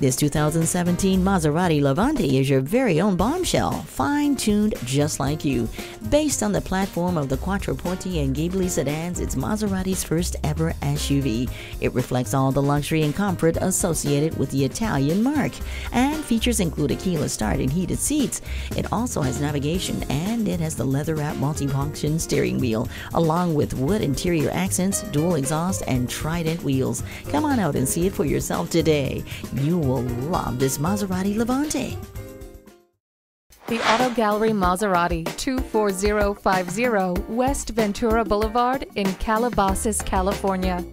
This 2017 Maserati Levante is your very own bombshell, fine-tuned just like you. Based on the platform of the Quattroporte and Ghibli sedans, it's Maserati's first ever SUV. It reflects all the luxury and comfort associated with the Italian marque. And features include a keyless start and heated seats. It also has navigation and it has the leather-wrapped multi-function steering wheel, along with wood interior accents, dual exhaust, and Trident wheels. Come on out and see it for yourself today. You will love this Maserati Levante. The Auto Gallery Maserati, 24050 West Ventura Boulevard in Calabasas, California.